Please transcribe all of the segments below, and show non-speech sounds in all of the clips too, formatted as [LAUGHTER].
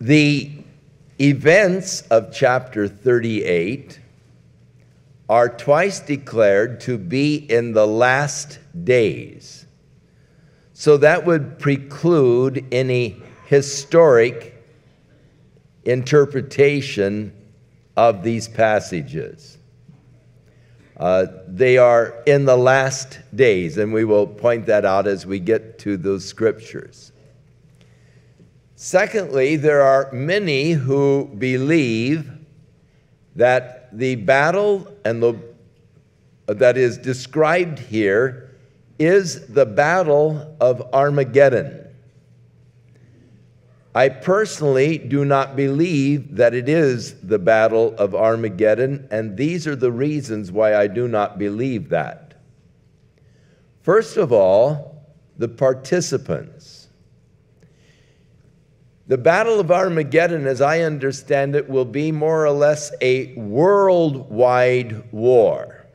The events of chapter 38 are twice declared to be in the last days. So that would preclude any historic interpretation of these passages. Uh, they are in the last days, and we will point that out as we get to those scriptures. Secondly, there are many who believe that the battle and the that is described here is the battle of Armageddon. I personally do not believe that it is the battle of Armageddon, and these are the reasons why I do not believe that. First of all, the participants. The Battle of Armageddon, as I understand it, will be more or less a worldwide war.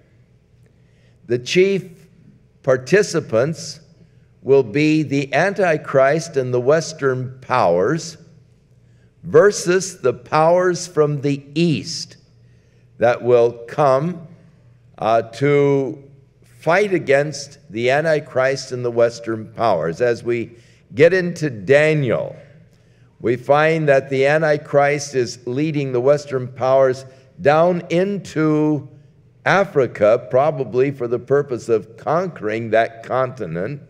The chief participants will be the Antichrist and the Western powers versus the powers from the East that will come uh, to fight against the Antichrist and the Western powers. As we get into Daniel, we find that the Antichrist is leading the Western powers down into Africa, probably for the purpose of conquering that continent.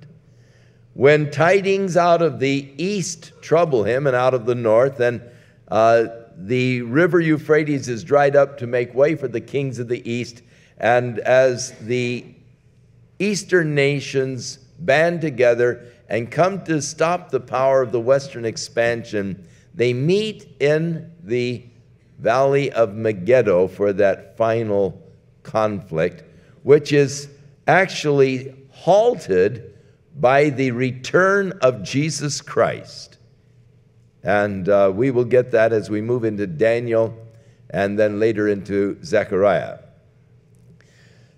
When tidings out of the east trouble him and out of the north, then uh, the river Euphrates is dried up to make way for the kings of the east. And as the eastern nations band together and come to stop the power of the western expansion, they meet in the valley of Megiddo for that final conflict, which is actually halted by the return of Jesus Christ. And uh, we will get that as we move into Daniel and then later into Zechariah.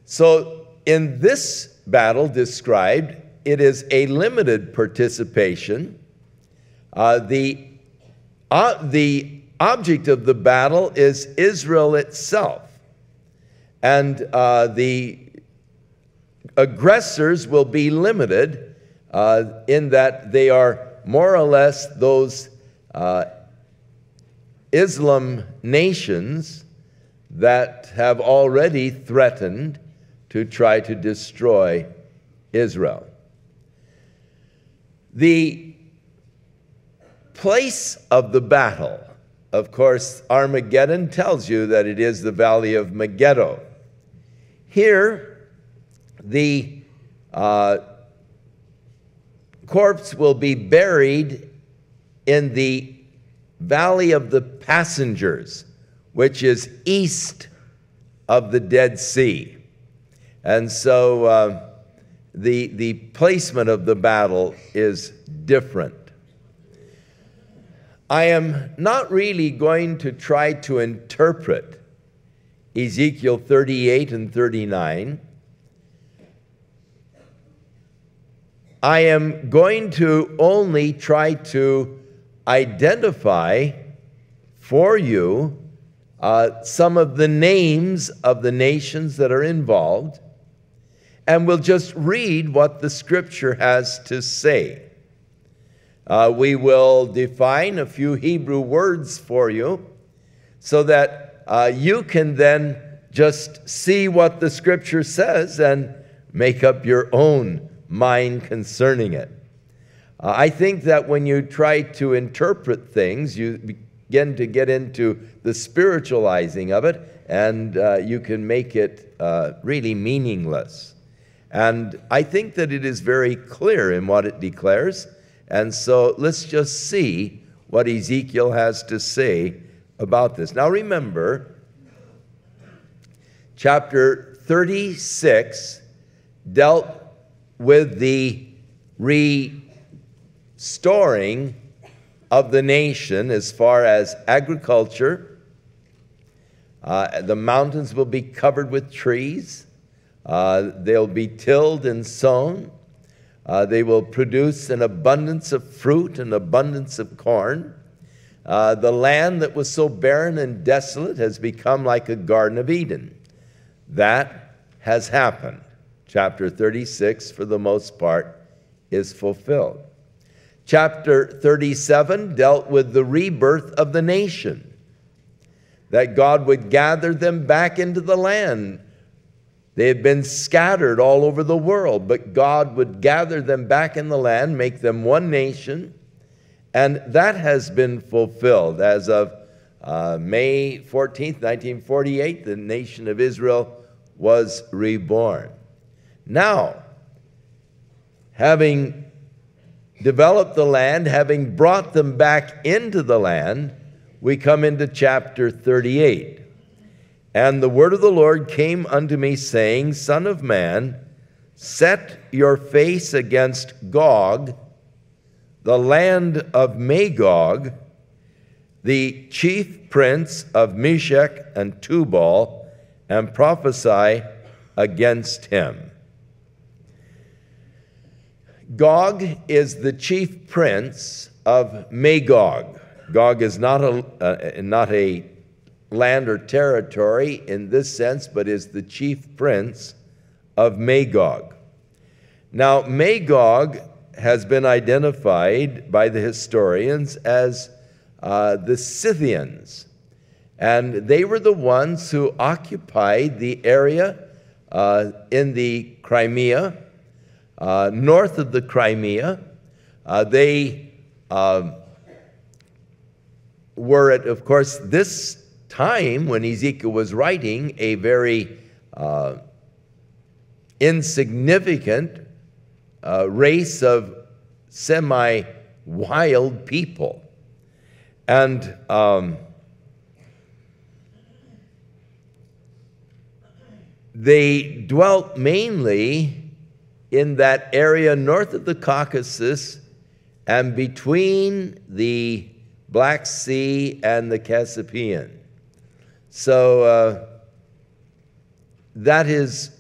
So, in this battle described, it is a limited participation. Uh, the, uh, the object of the battle is Israel itself. And uh, the aggressors will be limited uh, in that they are more or less those uh, Islam nations that have already threatened to try to destroy Israel. The place of the battle, of course, Armageddon tells you that it is the valley of Megiddo. Here, the uh, corpse will be buried in the valley of the passengers, which is east of the Dead Sea. And so uh, the, the placement of the battle is different. I am not really going to try to interpret Ezekiel 38 and 39 I am going to only try to identify for you uh, some of the names of the nations that are involved, and we'll just read what the scripture has to say. Uh, we will define a few Hebrew words for you so that uh, you can then just see what the scripture says and make up your own mind concerning it. Uh, I think that when you try to interpret things, you begin to get into the spiritualizing of it, and uh, you can make it uh, really meaningless. And I think that it is very clear in what it declares. And so let's just see what Ezekiel has to say about this. Now remember, chapter 36 dealt with the restoring of the nation as far as agriculture. Uh, the mountains will be covered with trees. Uh, they'll be tilled and sown. Uh, they will produce an abundance of fruit an abundance of corn. uh, the land that was so barren and desolate has become like a Garden of Eden. That has happened. Chapter 36, for the most part, is fulfilled. Chapter 37 dealt with the rebirth of the nation, that God would gather them back into the land. They had been scattered all over the world, but God would gather them back in the land, make them one nation, and that has been fulfilled as of uh, May 14th, 1948. The nation of Israel was reborn. Now, having developed the land, having brought them back into the land, we come into chapter 38. And the word of the Lord came unto me, saying, Son of man, set your face against Gog, the land of Magog, the chief prince of Meshech and Tubal, and prophesy against him. Gog is the chief prince of Magog. Gog is not a, uh, not a land or territory in this sense, but is the chief prince of Magog. Now, Magog has been identified by the historians as uh, the Scythians, and they were the ones who occupied the area uh, in the Crimea uh, north of the Crimea. Uh, they um, were at, of course, this time when Ezekiel was writing, a very uh, insignificant uh, race of semi wild people. And um, they dwelt mainly in that area north of the Caucasus and between the Black Sea and the Caspian. So uh, that is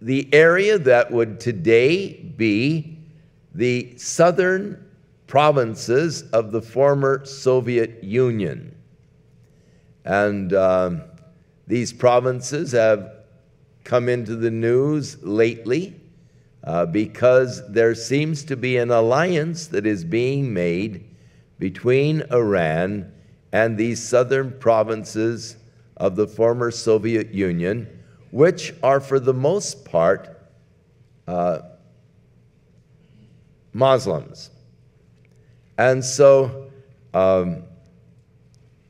the area that would today be the southern provinces of the former Soviet Union. And um, these provinces have come into the news lately uh, because there seems to be an alliance that is being made between Iran and these southern provinces of the former Soviet Union, which are for the most part uh, Muslims. And so um,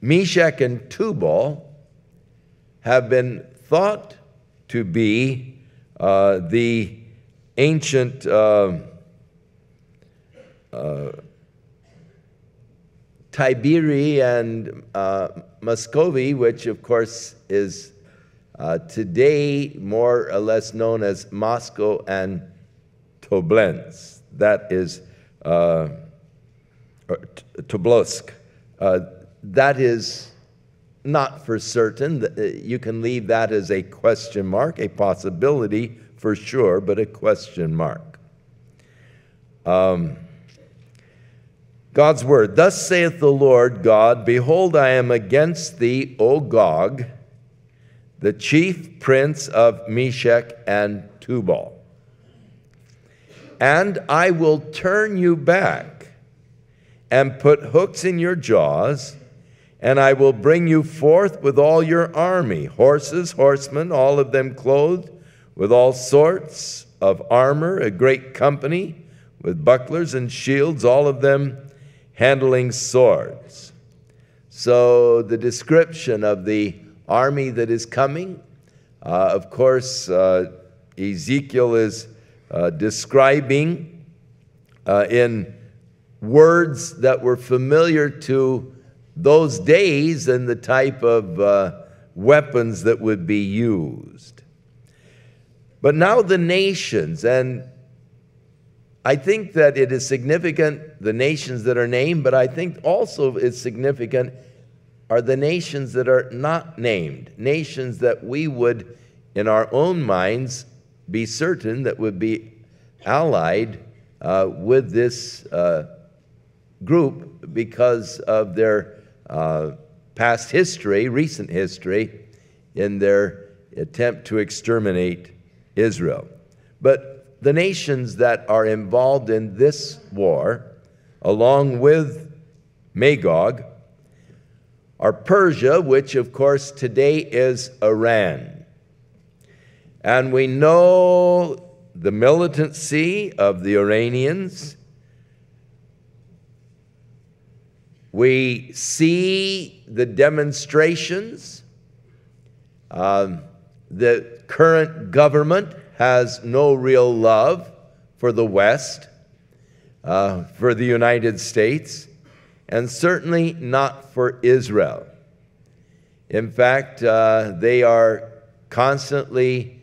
Meshech and Tubal have been thought to be uh, the ancient uh, uh, Tiberi and uh, Muscovy, which of course is uh, today more or less known as Moscow and Toblenz. That is uh, Tobolsk. Uh, that is not for certain. Uh, you can leave that as a question mark, a possibility for sure, but a question mark. Um, God's word, Thus saith the Lord God, Behold, I am against thee, O Gog, the chief prince of Meshech and Tubal. And I will turn you back and put hooks in your jaws, and I will bring you forth with all your army, horses, horsemen, all of them clothed with all sorts of armor, a great company, with bucklers and shields, all of them handling swords. So, the description of the army that is coming, uh, of course, uh, Ezekiel is uh, describing uh, in words that were familiar to those days and the type of uh, weapons that would be used. But now the nations, and I think that it is significant, the nations that are named, but I think also it's significant are the nations that are not named, nations that we would, in our own minds, be certain that would be allied uh, with this uh, group because of their uh, past history, recent history, in their attempt to exterminate Israel. But the nations that are involved in this war, along with Magog, are Persia, which of course today is Iran. And we know the militancy of the Iranians. We see the demonstrations. Um, the current government has no real love for the West, uh, for the United States, and certainly not for Israel. In fact, uh, they are constantly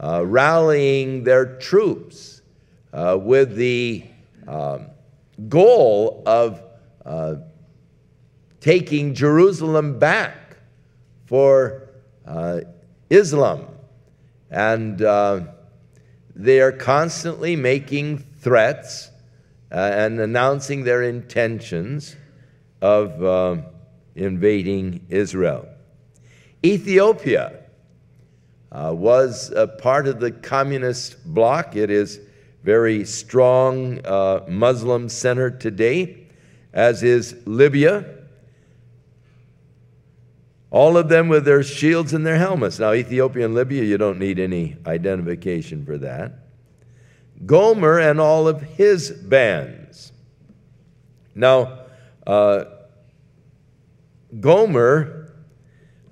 uh, rallying their troops uh, with the um, goal of uh, taking Jerusalem back for uh, Islam. And they are constantly making threats and announcing their intentions of uh, invading Israel. Ethiopia uh, was a part of the communist bloc. It is very strong uh, Muslim center today, as is Libya. All of them with their shields and their helmets. Now, Ethiopia and Libya, you don't need any identification for that. Gomer and all of his bands. Now, uh, Gomer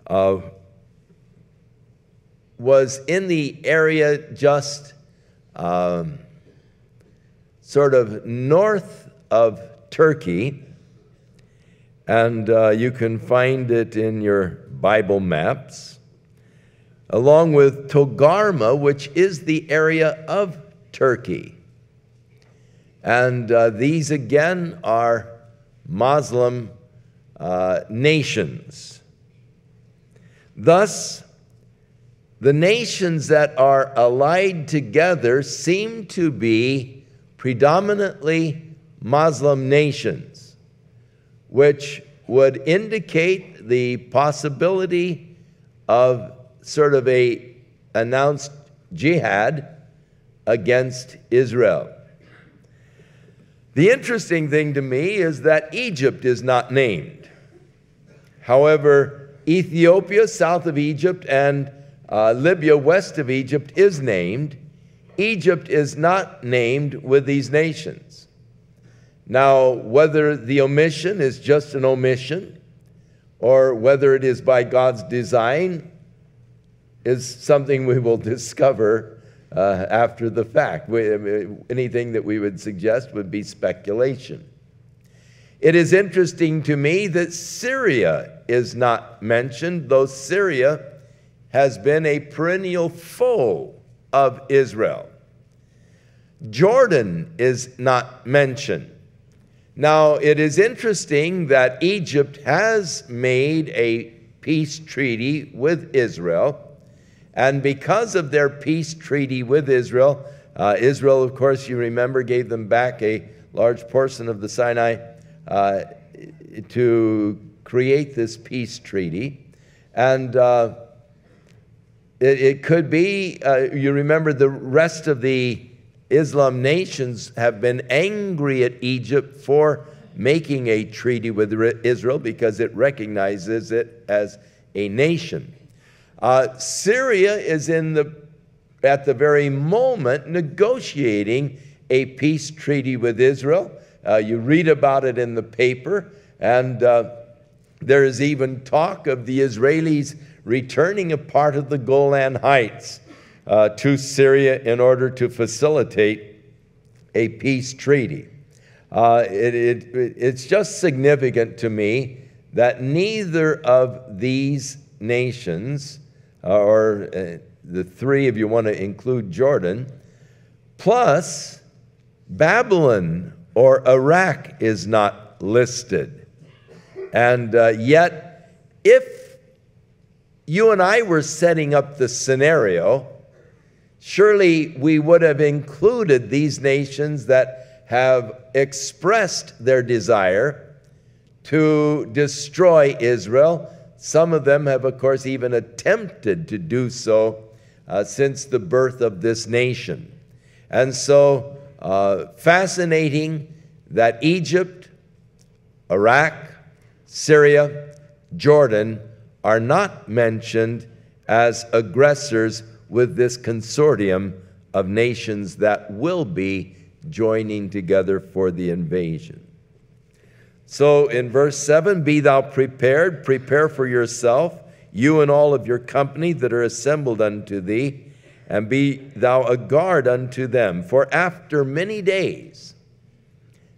uh, was in the area just um, sort of north of Turkey, and uh, you can find it in your Bible maps, along with Togarmah, which is the area of Turkey. And uh, these again are Muslim uh, nations. Thus, the nations that are allied together seem to be predominantly Muslim nations, which would indicate the possibility of sort of a announced jihad against Israel. The interesting thing to me is that Egypt is not named. However, Ethiopia, south of Egypt, and uh, Libya, west of Egypt, is named. Egypt is not named with these nations. Now, whether the omission is just an omission or whether it is by God's design is something we will [LAUGHS] discover uh, after the fact. We, anything that we would suggest would be speculation. It is interesting to me that Syria is not mentioned, though Syria has been a perennial foe of Israel. Jordan is not mentioned. Now, it is interesting that Egypt has made a peace treaty with Israel and because of their peace treaty with Israel, uh, Israel, of course, you remember, gave them back a large portion of the Sinai uh, to create this peace treaty. And uh, it, it, could be, uh, you remember, the rest of the Islam nations have been angry at Egypt for making a treaty with Israel because it recognizes it as a nation. Uh, Syria is in the, at the very moment negotiating a peace treaty with Israel. Uh, you read about it in the paper, and uh, there is even talk of the Israelis returning a part of the Golan Heights uh, to Syria in order to facilitate a peace treaty. Uh, it, it, it's just significant to me that neither of these nations or uh, the three if you want to include Jordan, plus Babylon or Iraq is not listed. And uh, yet, if you and I were setting up the scenario, surely we would have included these nations that have expressed their desire to destroy Israel. Some of them have, of course, even attempted to do so uh, since the birth of this nation. And so, uh, fascinating that Egypt, Iraq, Syria, Jordan are not mentioned as aggressors with this consortium of nations that will be joining together for the invasion. So in verse 7, be thou prepared, prepare for yourself, you and all of your company that are assembled unto thee, and be thou a guard unto them. For after many days,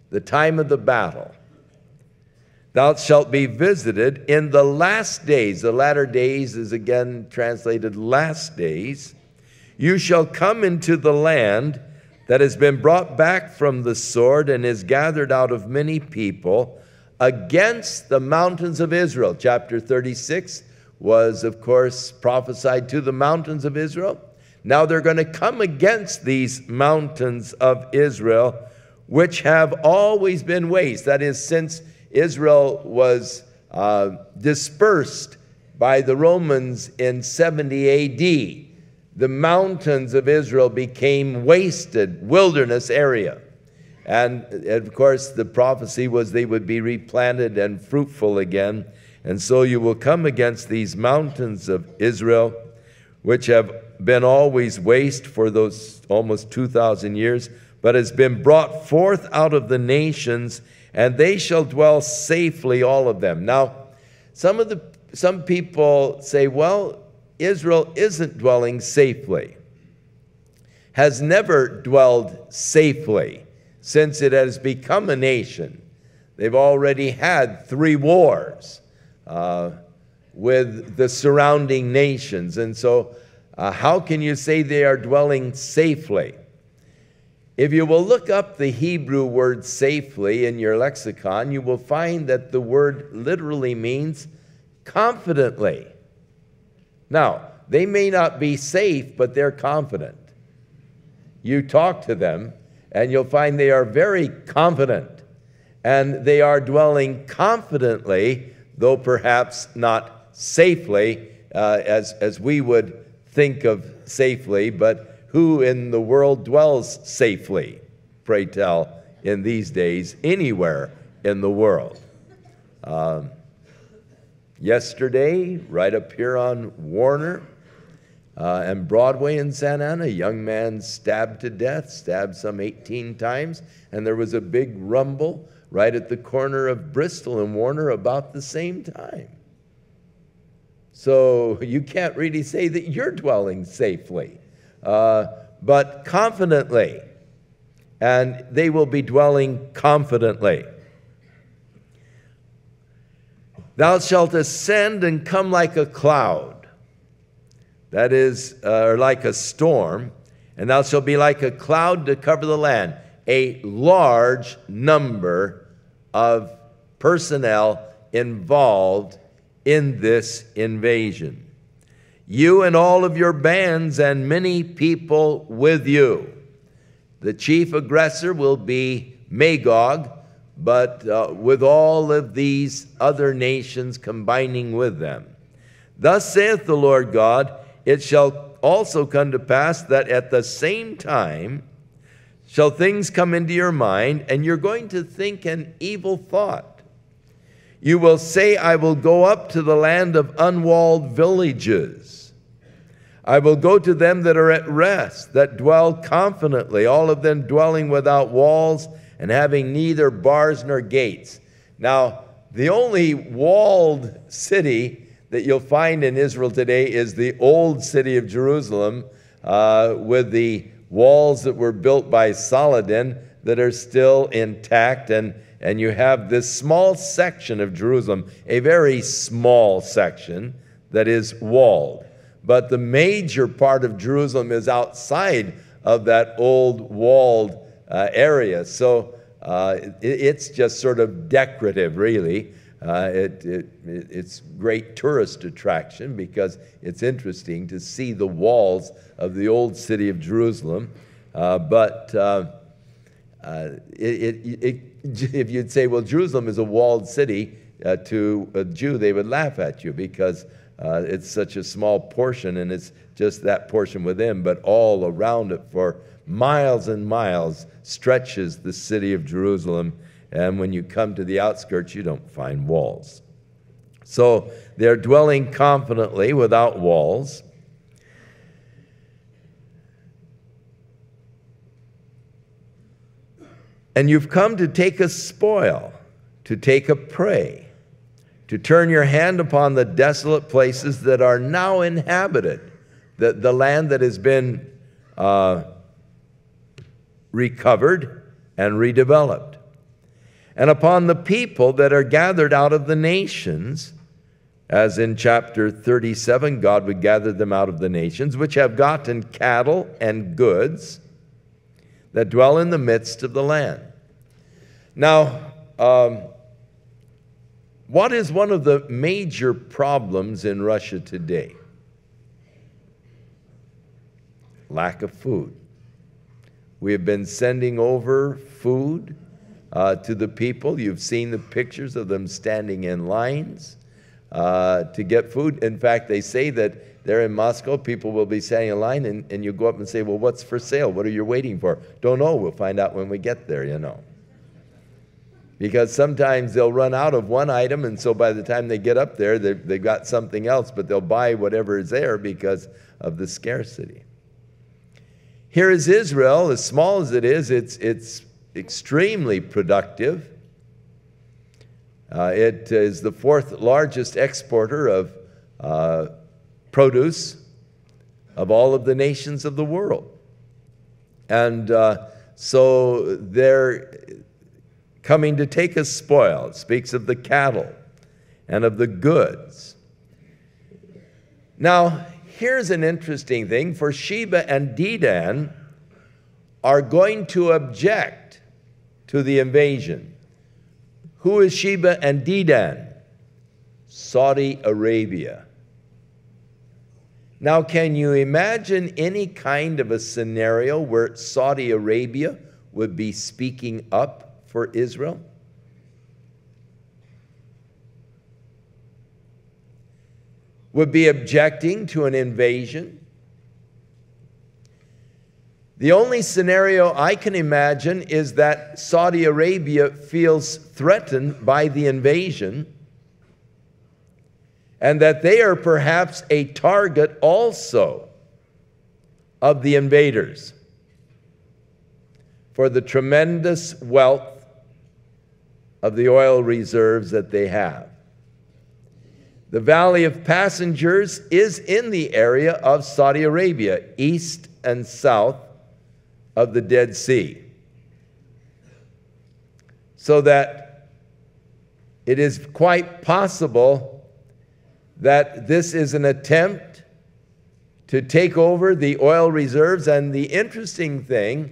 the time of the battle, thou shalt be visited in the last days. The latter days is again translated last days. You shall come into the land that has been brought back from the sword and is gathered out of many people against the mountains of Israel. Chapter 36 was, of course, prophesied to the mountains of Israel. Now they're going to come against these mountains of Israel, which have always been waste. That is, since Israel was uh, dispersed by the Romans in 70 AD, the mountains of Israel became wasted wilderness area. And of course, the prophecy was they would be replanted and fruitful again. And so you will come against these mountains of Israel, which have been always waste for those almost 2,000 years, but has been brought forth out of the nations, and they shall dwell safely, all of them. Now, some of the some people say, well, Israel isn't dwelling safely, has never dwelled safely since it has become a nation. They've already had three wars uh, with the surrounding nations. And so, uh, how can you say they are dwelling safely? If you will look up the Hebrew word safely in your lexicon, you will find that the word literally means confidently. Now, they may not be safe, but they're confident. You talk to them, and you'll find they are very confident. And they are dwelling confidently, though perhaps not safely, uh, as, as we would think of safely, but who in the world dwells safely, pray tell, in these days, anywhere in the world? Um, Yesterday, right up here on Warner uh, and Broadway in Santa Ana, a young man stabbed to death, stabbed some 18 times, and there was a big rumble right at the corner of Bristol and Warner about the same time. So you can't really say that you're dwelling safely, uh, but confidently. And they will be dwelling confidently. Thou shalt ascend and come like a cloud, that is, uh, or like a storm, and thou shalt be like a cloud to cover the land. A large number of personnel involved in this invasion. You and all of your bands, and many people with you. The chief aggressor will be Magog but uh, with all of these other nations combining with them. Thus saith the Lord God, it shall also come to pass that at the same time shall things come into your mind, and you're going to think an evil thought. You will say, I will go up to the land of unwalled villages. I will go to them that are at rest, that dwell confidently, all of them dwelling without walls and having neither bars nor gates. Now, the only walled city that you'll find in Israel today is the old city of Jerusalem uh, with the walls that were built by Saladin that are still intact. And, and you have this small section of Jerusalem, a very small section that is walled. But the major part of Jerusalem is outside of that old walled uh, area. So uh, it, it's just sort of decorative, really. Uh, it, it, it's great tourist attraction because it's interesting to see the walls of the old city of Jerusalem. Uh, but uh, it, it, it, [LAUGHS] if you'd say, well, Jerusalem is a walled city, uh, to a Jew, they would laugh at you because uh, it's such a small portion and it's just that portion within, but all around it for miles and miles stretches the city of Jerusalem. And when you come to the outskirts, you don't find walls. So they're dwelling confidently without walls. And you've come to take a spoil, to take a prey, to turn your hand upon the desolate places that are now inhabited, the, the land that has been uh, recovered and redeveloped, and upon the people that are gathered out of the nations. As in chapter 37, God would gather them out of the nations, which have gotten cattle and goods that dwell in the midst of the land. Now, um, what is one of the major problems in Russia today? Lack of food. We have been sending over food uh, to the people. You've seen the pictures of them standing in lines uh, to get food. In fact, they say that there in Moscow, people will be standing in line, and, and you go up and say, Well, what's for sale? What are you waiting for? Don't know. We'll find out when we get there, you know. Because sometimes they'll run out of one item, and so by the time they get up there, they've, they've got something else, but they'll buy whatever is there because of the scarcity. Here is Israel, as small as it is, it's, it's extremely productive. Uh, it is the fourth largest exporter of uh, produce of all of the nations of the world. And uh, so they're coming to take a spoil. It speaks of the cattle and of the goods. Now, here's an interesting thing for Sheba and Dedan are going to object to the invasion. Who is Sheba and Dedan? Saudi Arabia. Now, can you imagine any kind of a scenario where Saudi Arabia would be speaking up for Israel? Would be objecting to an invasion? The only scenario I can imagine is that Saudi Arabia feels threatened by the invasion and that they are perhaps a target also of the invaders for the tremendous wealth of the oil reserves that they have. The Valley of Passengers is in the area of Saudi Arabia, east and south of the Dead Sea. So that it is quite possible that this is an attempt to take over the oil reserves. And the interesting thing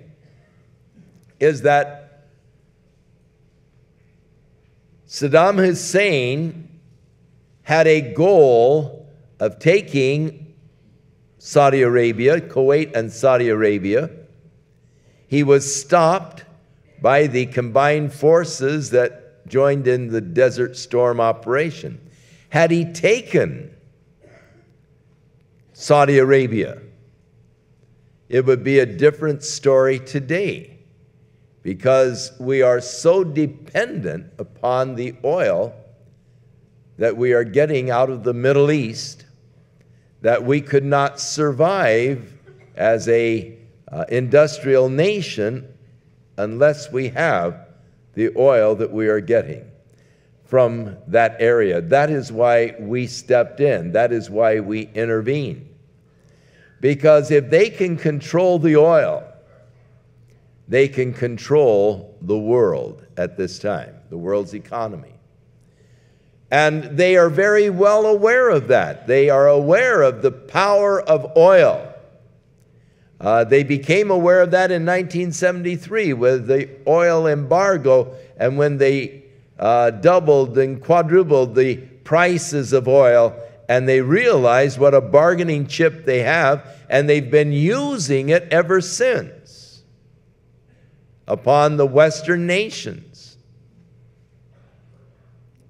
is that Saddam Hussein had a goal of taking Saudi Arabia, Kuwait, and Saudi Arabia. He was stopped by the combined forces that joined in the Desert Storm operation. Had he taken Saudi Arabia, it would be a different story today because we are so dependent upon the oil that we are getting out of the Middle East that we could not survive as a uh, industrial nation unless we have the oil that we are getting from that area. That is why we stepped in. That is why we intervened. Because if they can control the oil, they can control the world at this time, the world's economy. And they are very well aware of that. They are aware of the power of oil. Uh, they became aware of that in 1973 with the oil embargo and when they uh, doubled and quadrupled the prices of oil, and they realized what a bargaining chip they have, and they've been using it ever since. upon the Western nations.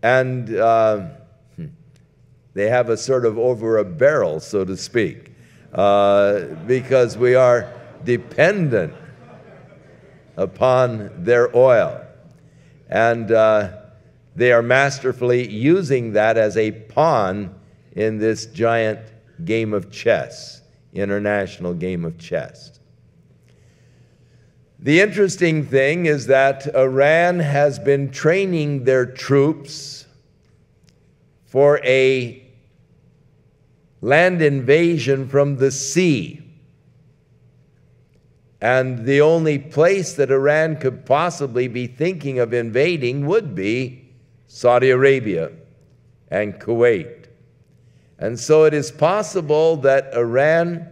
And uh, they have a sort of over a barrel, so to speak, uh, because we are dependent upon their oil. And uh, they are masterfully using that as a pawn in this giant game of chess, international game of chess. The interesting thing is that Iran has been training their troops for a land invasion from the sea. And the only place that Iran could possibly be thinking of invading would be Saudi Arabia and Kuwait. And so it is possible that Iran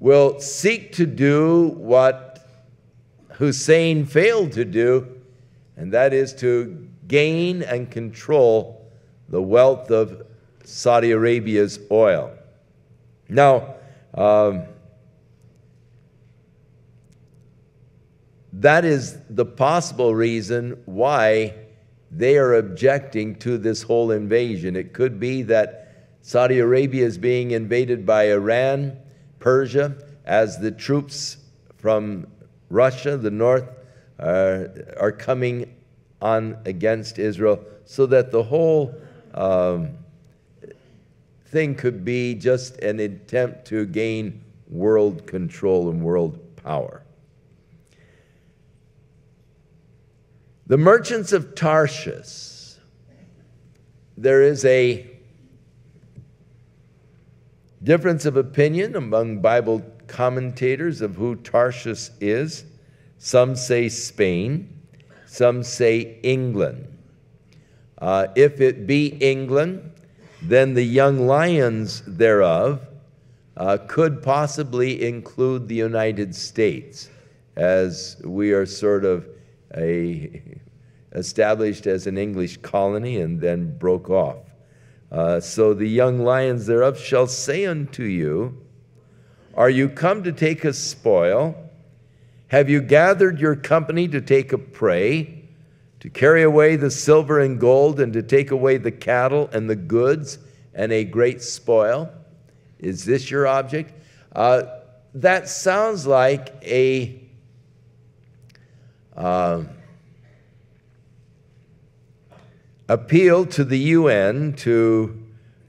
will seek to do what Hussein failed to do, and that is to gain and control the wealth of Saudi Arabia's oil. Now, um, that is the possible reason why they are objecting to this whole invasion. It could be that Saudi Arabia is being invaded by Iran, Persia, as the troops from Russia, the north, uh, are coming on against Israel, so that the whole um, thing could be just an attempt to gain world control and world power. The merchants of Tarshish, there is a difference of opinion among Bible commentators of who Tarshish is. Some say Spain, some say England. Uh, if it be England, then the young lions thereof uh, could possibly include the United States, as we are sort of a established as an English colony and then broke off. Uh, so the young lions thereof shall say unto you, Are you come to take a spoil? Have you gathered your company to take a prey, to carry away the silver and gold, and to take away the cattle and the goods and a great spoil? Is this your object? Uh, that sounds like a uh, appeal to the UN to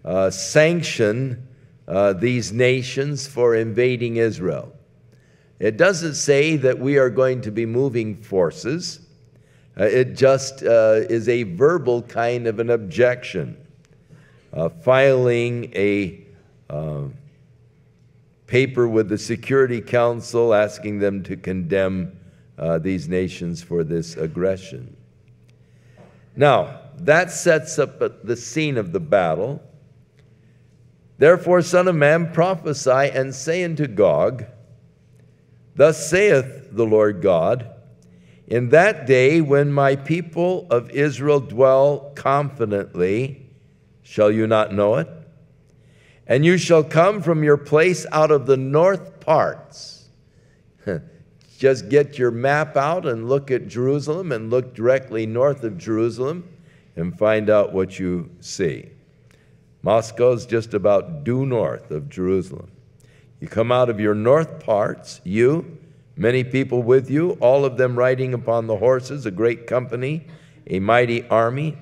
uh, sanction uh, these nations for invading Israel. It doesn't say that we are going to be moving forces. Uh, it just uh, is a verbal kind of an objection, uh, filing a uh, paper with the Security Council asking them to condemn these nations for this aggression. Now, that sets up the scene of the battle. Therefore, Son of Man, prophesy and say unto Gog, Thus saith the Lord God, In that day when my people of Israel dwell confidently, shall you not know it? And you shall come from your place out of the north parts. [LAUGHS] Just get your map out and look at Jerusalem and look directly north of Jerusalem and find out what you see. Moscow is just about due north of Jerusalem. You come out of your north parts, you, many people with you, all of them riding upon the horses, a great company, a mighty army.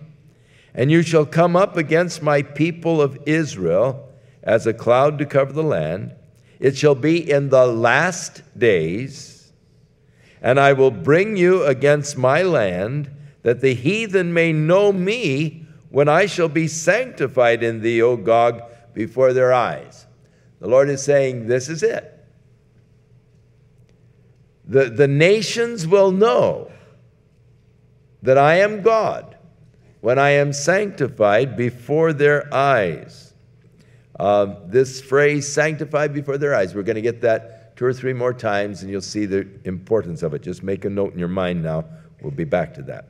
And you shall come up against my people of Israel as a cloud to cover the land. It shall be in the last days, and I will bring you against my land that the heathen may know me when I shall be sanctified in thee, O Gog, before their eyes. The Lord is saying, This is it. The, the nations will know that I am God when I am sanctified before their eyes. Uh, this phrase, sanctified before their eyes, we're going to get that two or three more times and you'll see the importance of it. Just make a note in your mind now. We'll be back to that.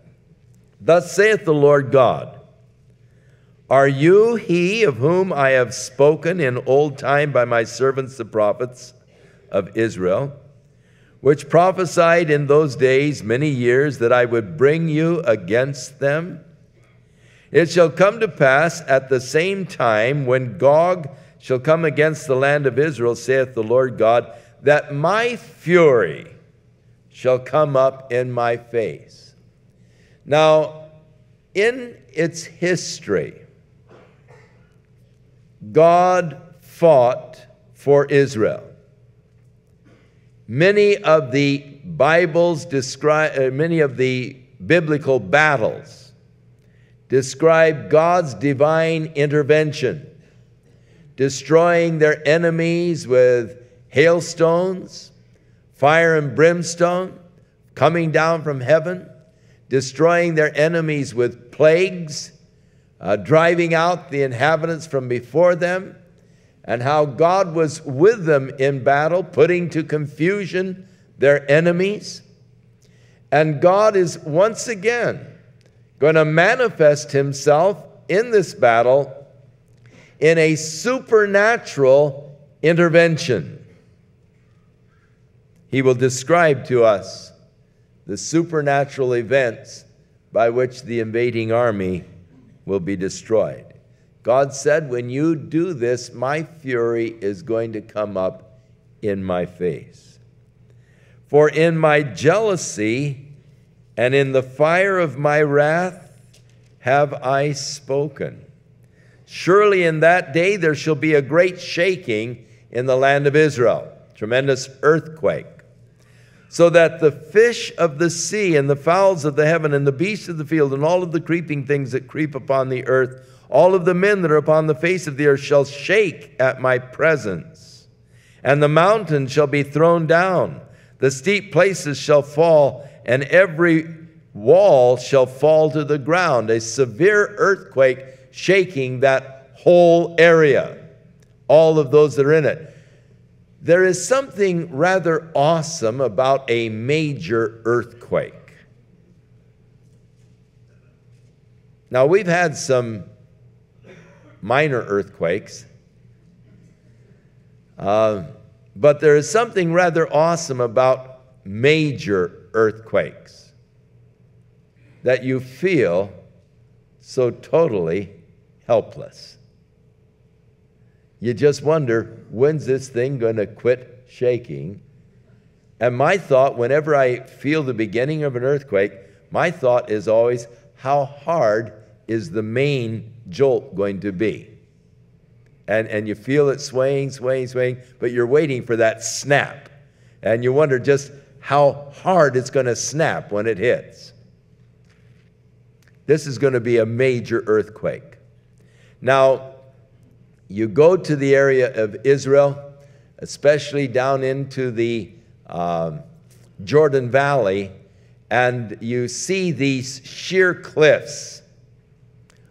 Thus saith the Lord God Are you he of whom I have spoken in old time by my servants the prophets of Israel? which prophesied in those days many years that I would bring you against them? It shall come to pass at the same time when Gog shall come against the land of Israel, saith the Lord God, that my fury shall come up in my face. Now, in its history, God fought for Israel. Many of the Bibles describe, uh, many of the biblical battles describe God's divine intervention, destroying their enemies with hailstones, fire and brimstone coming down from heaven, destroying their enemies with plagues, uh, driving out the inhabitants from before them, and how God was with them in battle, putting to confusion their enemies. And God is once again going to manifest himself in this battle in a supernatural intervention. He will describe to us the supernatural events by which the invading army will be destroyed. God said, When you do this, my fury is going to come up in my face. For in my jealousy and in the fire of my wrath have I spoken. Surely in that day there shall be a great shaking in the land of Israel, tremendous earthquake, so that the fish of the sea and the fowls of the heaven and the beasts of the field and all of the creeping things that creep upon the earth all of the men that are upon the face of the earth shall shake at my presence, and the mountains shall be thrown down, the steep places shall fall, and every wall shall fall to the ground. A severe earthquake shaking that whole area, all of those that are in it. There is something rather awesome about a major earthquake. Now, we've had some minor earthquakes. Uh, but there is something rather awesome about major earthquakes that you feel so totally helpless. You just wonder, when's this thing going to quit shaking? And my thought, whenever I feel the beginning of an earthquake, my thought is always, how hard is the main jolt going to be? And, and you feel it swaying, swaying, swaying, but you're waiting for that snap. And you wonder just how hard it's going to snap when it hits. This is going to be a major earthquake. Now, you go to the area of Israel, especially down into the uh, Jordan Valley, and you see these sheer cliffs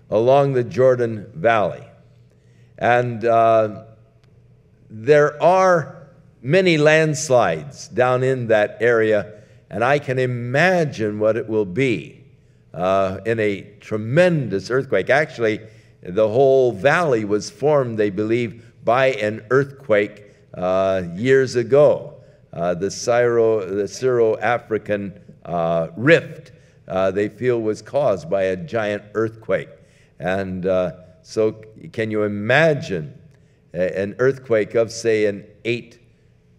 along the Jordan Valley. And uh, there are many landslides down in that area, and I can imagine what it will be uh, in a tremendous earthquake. Actually, the whole valley was formed, they believe, by an earthquake uh, years ago. Uh, the Syro, the Syro-African uh, rift, uh, they feel was caused by a giant earthquake. And uh, so, can you imagine an earthquake of, say, an 8,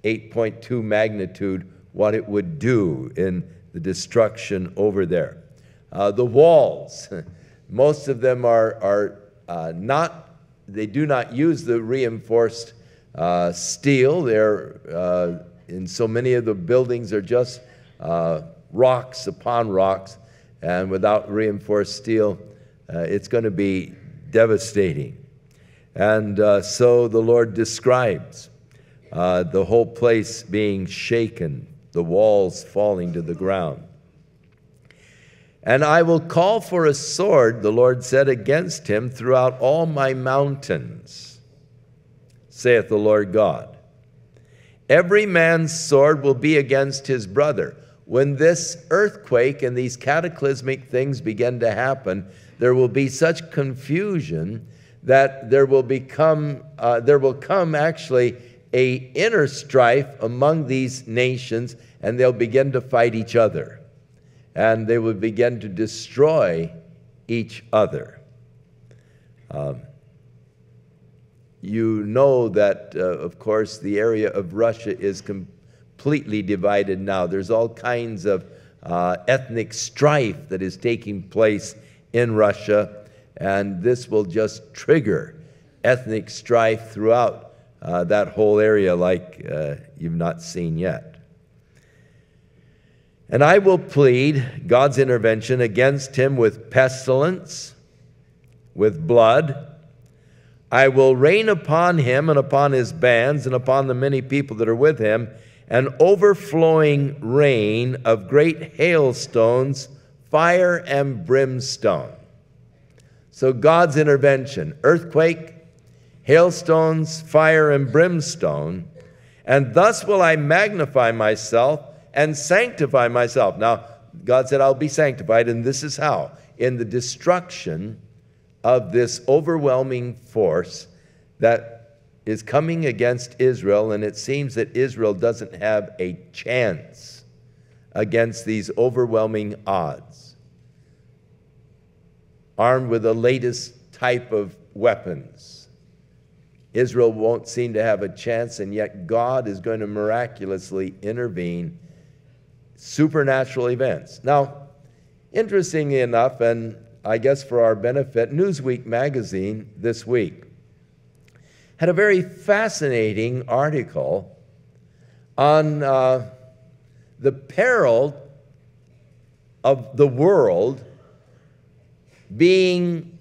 8.2 magnitude, what it would do in the destruction over there? Uh, the walls, [LAUGHS] most of them are, are uh, not, they do not use the reinforced uh, steel. They're, uh, in so many of the buildings are just uh, rocks upon rocks, and without reinforced steel, uh, it's going to be devastating. And so the Lord describes the whole place being shaken, the walls falling to the ground. And I will call for a sword, the Lord said, against him throughout all my mountains, saith the Lord God. Every man's sword will be against his brother. When this earthquake and these cataclysmic things begin to happen, there will be such confusion that there will become uh, there will come actually a inner strife among these nations and they'll begin to fight each other. And they will begin to destroy each other. Um, you know that, uh, of course, the area of Russia is completely divided now. There's all kinds of uh, ethnic strife that is taking place in Russia, and this will just trigger ethnic strife throughout uh, that whole area like uh, you've not seen yet. And I will plead God's intervention against him with pestilence, with blood. I will rain upon him and upon his bands and upon the many people that are with him an overflowing rain of great hailstones, fire and brimstone. So God's intervention, earthquake, hailstones, fire, and brimstone, and thus will I magnify myself and sanctify myself. Now, God said, I'll be sanctified, and this is how in the destruction of this overwhelming force that is coming against Israel, and it seems that Israel doesn't have a chance against these overwhelming odds. Armed with the latest type of weapons Israel won't seem to have a chance, and yet God is going to miraculously intervene. Supernatural events. Now, interestingly enough, and I guess for our benefit, Newsweek magazine this week had a very fascinating article on uh, the peril of the world being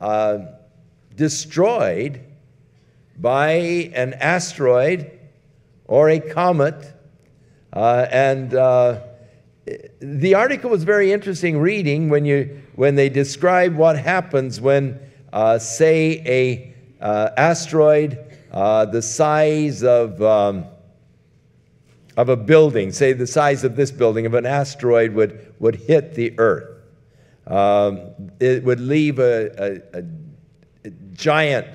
uh, destroyed by an asteroid or a comet. Uh, and uh, the article was very interesting reading when, you, when they describe what happens when, uh, say, a uh, asteroid uh, the size of, um, of a building, say the size of this building, of an asteroid would, would hit the Earth. Um, it would leave a, a, a giant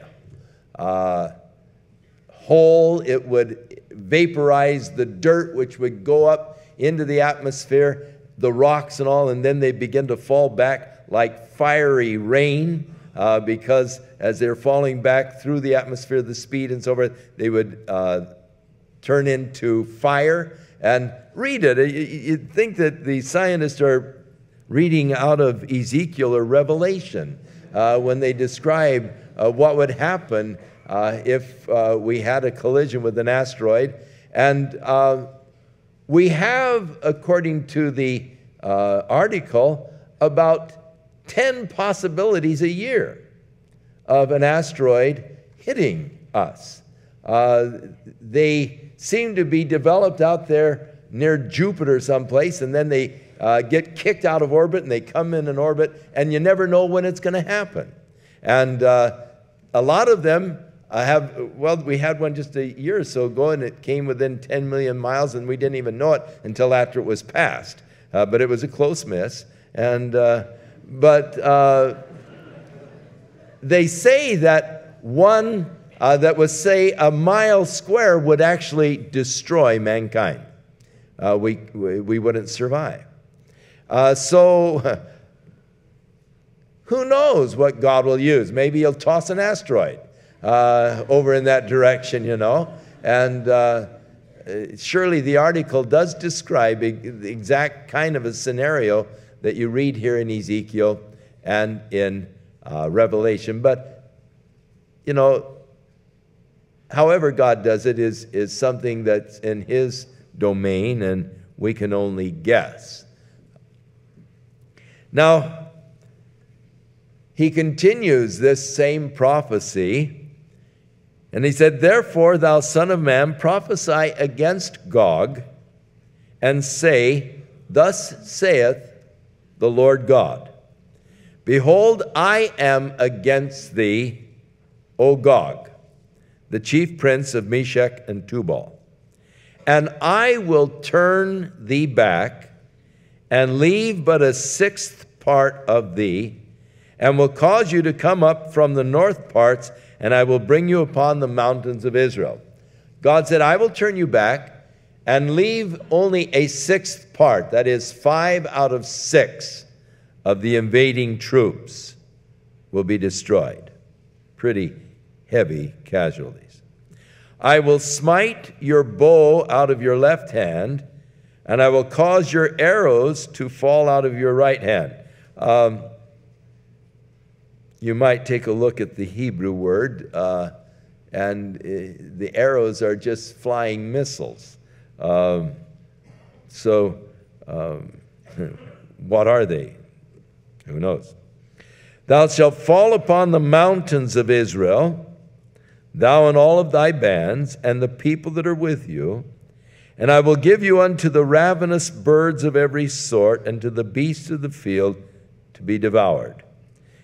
uh, hole. It would vaporize the dirt, which would go up into the atmosphere, the rocks and all, and then they begin to fall back like fiery rain. Uh, because as they're falling back through the atmosphere, the speed and so forth, they would uh, turn into fire. And read it. You'd think that the scientists are reading out of Ezekiel or Revelation uh, when they describe uh, what would happen uh, if uh, we had a collision with an asteroid. And uh, we have, according to the uh, article, about 10 possibilities a year of an asteroid hitting us. Uh, they seem to be developed out there near Jupiter someplace, and then they uh, get kicked out of orbit and they come in an orbit, and you never know when it's going to happen. And a lot of them I have, well, we had one just a year or so ago, and it came within 10 million miles, and we didn't even know it until after it was passed. Uh, but it was a close miss. And, uh, but uh, they say that one uh, that was, say, a mile square would actually destroy mankind. Uh, we, we wouldn't survive. Uh, so, [LAUGHS] who knows what God will use? Maybe he'll toss an asteroid uh, over in that direction, you know. And uh, surely the article does describe the exact kind of a scenario that you read here in Ezekiel and in uh, Revelation. But, you know, however God does it is, is something that's in His domain and we can only guess. Now, he continues this same prophecy and he said, Therefore, thou son of man, prophesy against Gog, and say, Thus saith the Lord God Behold, I am against thee, O Gog, the chief prince of Meshech and Tubal. And I will turn thee back and leave but a sixth part of thee, and will cause you to come up from the north parts and I will bring you upon the mountains of Israel. God said, I will turn you back, and leave only a sixth part, that is, five out of six of the invading troops will be destroyed. Pretty heavy casualties. I will smite your bow out of your left hand, and I will cause your arrows to fall out of your right hand. Um, you might take a look at the Hebrew word, uh, and uh, the arrows are just flying missiles. Um, so, um, [LAUGHS] what are they? Who knows? Thou shalt fall upon the mountains of Israel, thou and all of thy bands, and the people that are with you, and I will give you unto the ravenous birds of every sort, and to the beasts of the field to be devoured.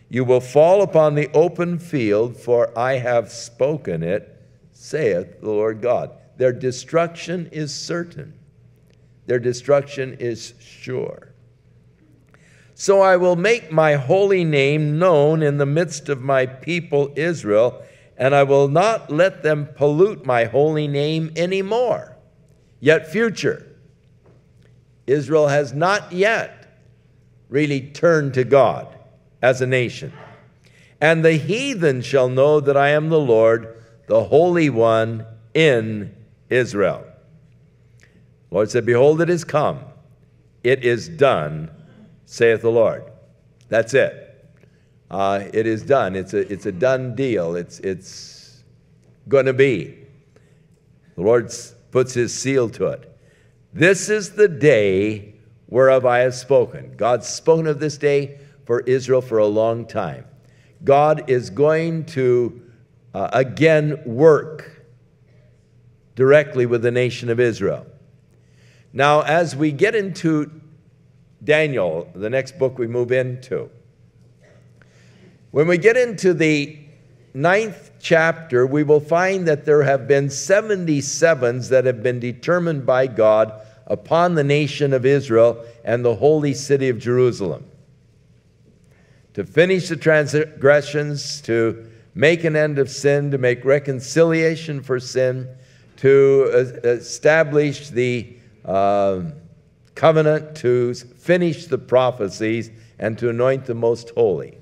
You will fall upon the open field, for I have spoken it, saith the Lord God. Their destruction is certain, their destruction is sure. So I will make my holy name known in the midst of my people Israel, and I will not let them pollute my holy name anymore. Yet, future, Israel has not yet really turned to God as a nation. And the heathen shall know that I am the Lord, the Holy One in Israel. The Lord said, Behold, it is come, it is done saith the Lord. That's it. Uh, it is done. It's a, it's a done deal. It's, it's going to be. The Lord puts his seal to it. This is the day whereof I have spoken. God's spoken of this day for Israel for a long time. God is going to uh, again work directly with the nation of Israel. Now, as we get into Daniel, the next book we move into. When we get into the ninth chapter, we will find that there have been 77s that have been determined by God upon the nation of Israel and the holy city of Jerusalem. To finish the transgressions, to make an end of sin, to make reconciliation for sin, to establish the uh, covenant to finish the prophecies and to anoint the most holy.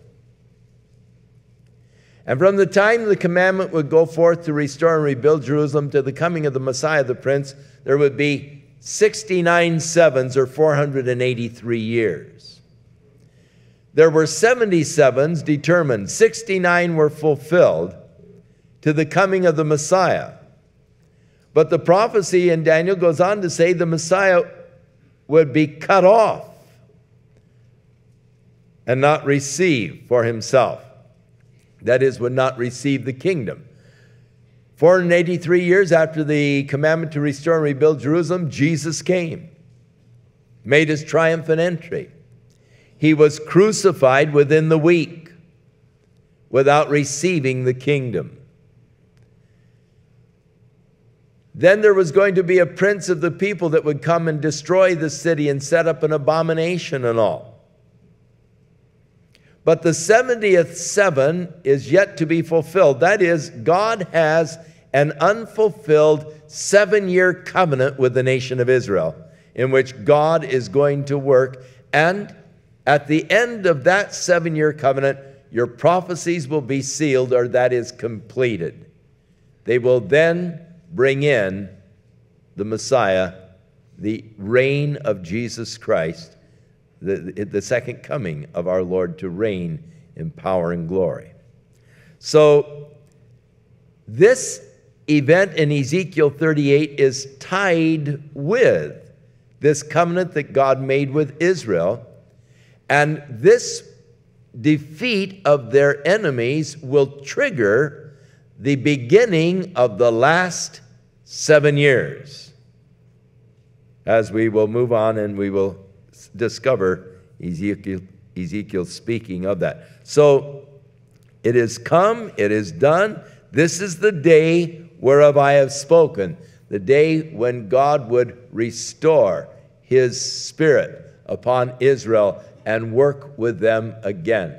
And from the time the commandment would go forth to restore and rebuild Jerusalem to the coming of the Messiah, the Prince, there would be 69 sevens or 483 years. There were 77s determined, 69 were fulfilled to the coming of the Messiah. But the prophecy in Daniel goes on to say the Messiah would be cut off and not receive for himself. That is, would not receive the kingdom. 483 years after the commandment to restore and rebuild Jerusalem, Jesus came, made his triumphant entry. He was crucified within the week without receiving the kingdom. Then there was going to be a prince of the people that would come and destroy the city and set up an abomination and all. But the 70th seven is yet to be fulfilled. That is, God has an unfulfilled seven year covenant with the nation of Israel in which God is going to work. And at the end of that seven year covenant, your prophecies will be sealed, or that is completed. They will then bring in the Messiah, the reign of Jesus Christ, the, the second coming of our Lord to reign in power and glory. So, this event in Ezekiel 38 is tied with this covenant that God made with Israel. And this defeat of their enemies will trigger the beginning of the last seven years. As we will move on and we will discover Ezekiel, Ezekiel speaking of that. So it is come, it is done. This is the day whereof I have spoken, the day when God would restore his spirit upon Israel and work with them again.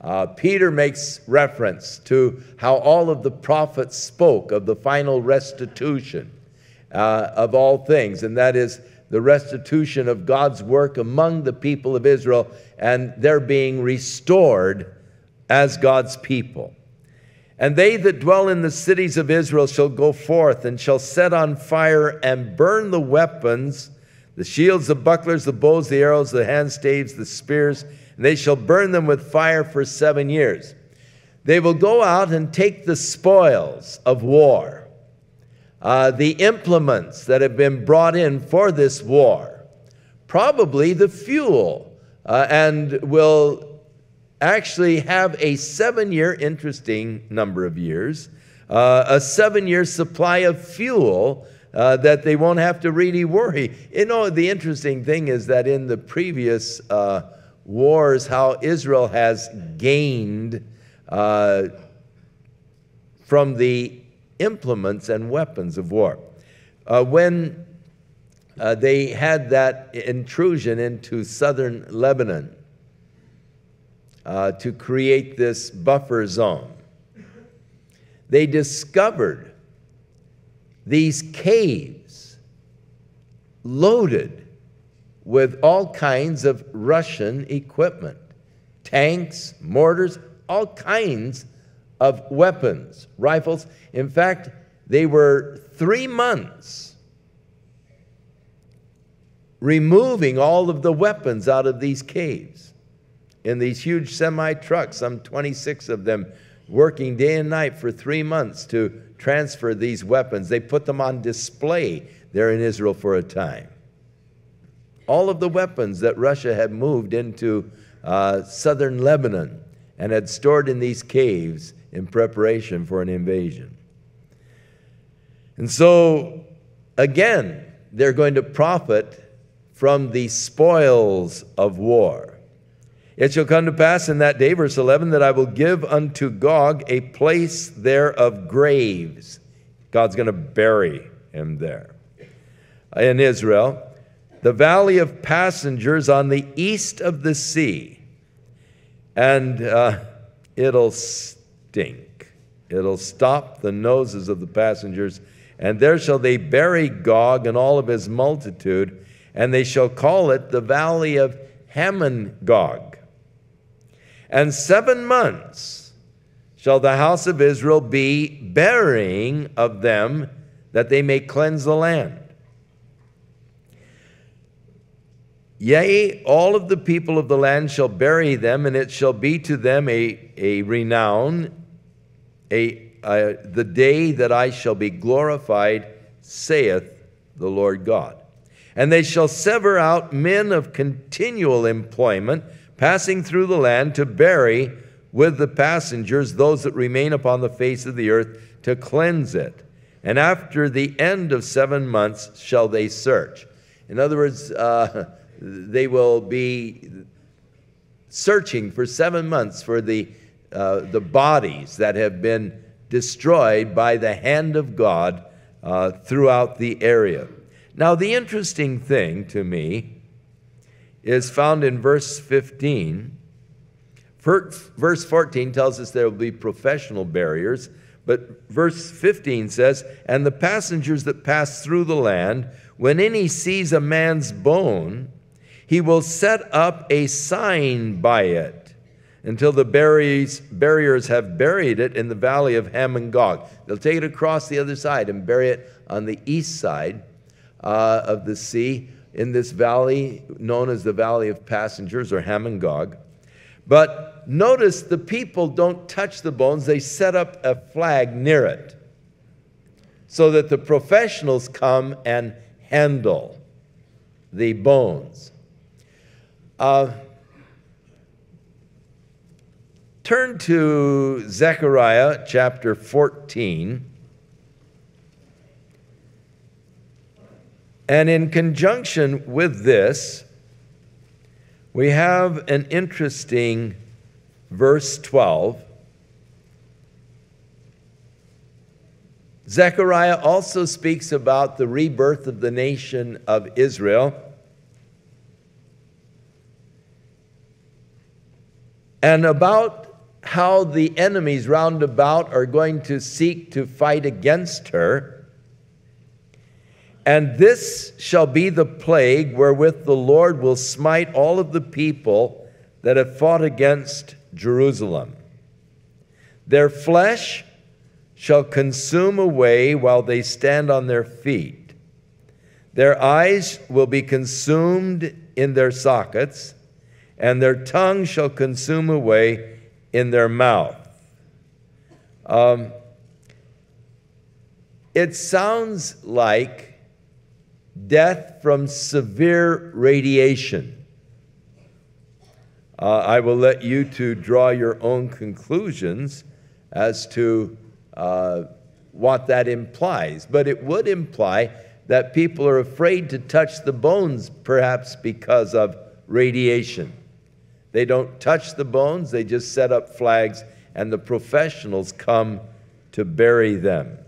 Uh, Peter makes reference to how all of the prophets spoke of the final restitution. uh, of all things, and that is the restitution of God's work among the people of Israel, and they're being restored as God's people. And they that dwell in the cities of Israel shall go forth and shall set on fire and burn the weapons, the shields, the bucklers, the bows, the arrows, the hand staves, the spears, and they shall burn them with fire for seven years. They will go out and take the spoils of war, uh, the implements that have been brought in for this war, probably the fuel, uh, and will actually have a seven year, interesting number of years, uh, a seven year supply of fuel uh, that they won't have to really worry. You know, the interesting thing is that in the previous uh, wars, how Israel has gained uh, from the implements and weapons of war. Uh, when uh, they had that intrusion into southern Lebanon, uh, to create this buffer zone. They discovered these caves loaded with all kinds of Russian equipment tanks, mortars, all kinds of weapons, rifles. In fact, they were three months removing all of the weapons out of these caves in these huge semi trucks, some 26 of them working day and night for three months to transfer these weapons. They put them on display there in Israel for a time. All of the weapons that Russia had moved into uh, southern Lebanon and had stored in these caves in preparation for an invasion. And so, again, they're going to profit from the spoils of war. It shall come to pass in that day, verse 11, that I will give unto Gog a place there of graves. God's going to bury him there. In Israel, the valley of passengers on the east of the sea. And uh, it'll stink. It'll stop the noses of the passengers. And there shall they bury Gog and all of his multitude, and they shall call it the valley of Hamon-gog and seven months shall the house of Israel be burying of them that they may cleanse the land. Yea, all of the people of the land shall bury them, and it shall be to them a, a renown, a, a, the day that I shall be glorified, saith the Lord God. And they shall sever out men of continual employment passing through the land to bury with the passengers those that remain upon the face of the earth to cleanse it. And after the end of seven months shall they search. In other words, uh, [LAUGHS] they will be searching for seven months for the, uh, the bodies that have been destroyed by the hand of God uh, throughout the area. Now, the interesting thing to me is found in verse 15. Verse 14 tells us there will be professional barriers, but verse 15 says, And the passengers that pass through the land, when any sees a man's bone, he will set up a sign by it until the barriers, have buried it in the valley of Hamon-gog. They'll take it across the other side and bury it on the east side uh, of the sea in this valley known as the Valley of Passengers or Hamon Gog. But notice the people don't touch the bones, they set up a flag near it so that the professionals come and handle the bones. Uh, turn to Zechariah chapter 14. And in conjunction with this, we have an interesting verse 12. Zechariah also speaks about the rebirth of the nation of Israel. And about how the enemies round about are going to seek to fight against her. And this shall be the plague wherewith the Lord will smite all of the people that have fought against Jerusalem. Their flesh shall consume away while they stand on their feet. Their eyes will be consumed in their sockets, and their tongue shall consume away in their mouth. Um, it sounds like death from severe radiation. Uh, I will let you to draw your own conclusions as to uh, what that implies. But it would imply that people are afraid to touch the bones, perhaps because of radiation. They don't touch the bones, they just set up flags, and the professionals come to bury them.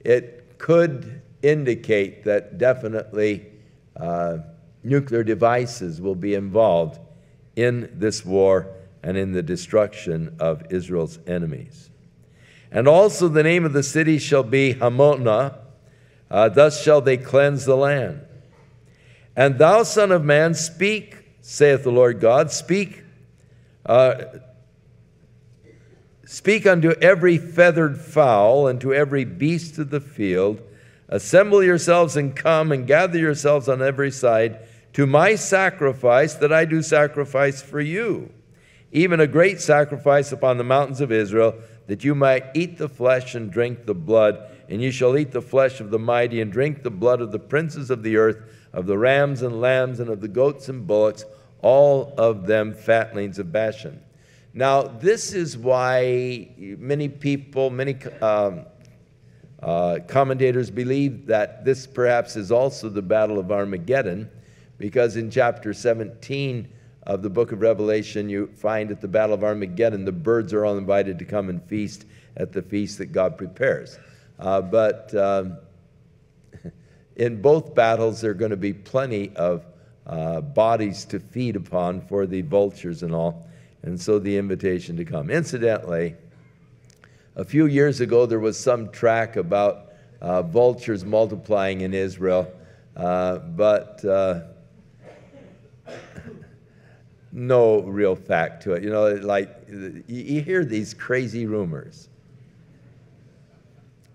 It could indicate that definitely uh, nuclear devices will be involved in this war and in the destruction of Israel's enemies. And also the name of the city shall be Hamonah, uh, thus shall they cleanse the land. And thou, Son of Man, speak, saith the Lord God, speak, uh, speak unto every feathered fowl and to every beast of the field, assemble yourselves and come and gather yourselves on every side to my sacrifice that I do sacrifice for you, even a great sacrifice upon the mountains of Israel, that you might eat the flesh and drink the blood. And you shall eat the flesh of the mighty and drink the blood of the princes of the earth, of the rams and lambs and of the goats and bullocks, all of them fatlings of Bashan. Now, this is why many people, many um, uh, commentators believe that this perhaps is also the Battle of Armageddon, because in chapter 17 of the book of Revelation, you find at the Battle of Armageddon, the birds are all invited to come and feast at the feast that God prepares. Uh, but um, [LAUGHS] in both battles, there are going to be plenty of uh, bodies to feed upon for the vultures and all. And so the invitation to come. Incidentally, a few years ago, there was some track about uh, vultures multiplying in Israel, uh, but uh, [LAUGHS] no real fact to it. You know, like you hear these crazy rumors.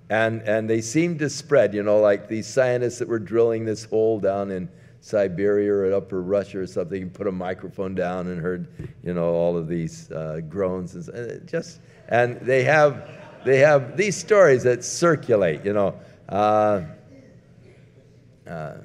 And, and they seem to spread, you know, like these scientists that were drilling this hole down in Siberia or Upper Russia or something, put a microphone down and heard, you know, all of these uh, groans and, and just, and they have, they have these stories that circulate, you know. Uh, uh,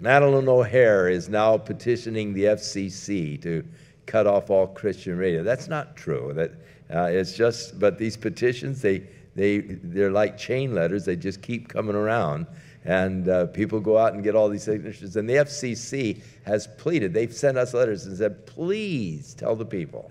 Madalyn O'Hair is now petitioning the FCC to cut off all Christian radio. That's not true. That uh, it's just, but these petitions, they, they, they're like chain letters. They just keep coming around. And uh, people go out and get all these signatures. And the FCC has pleaded. They've sent us letters and said, please tell the people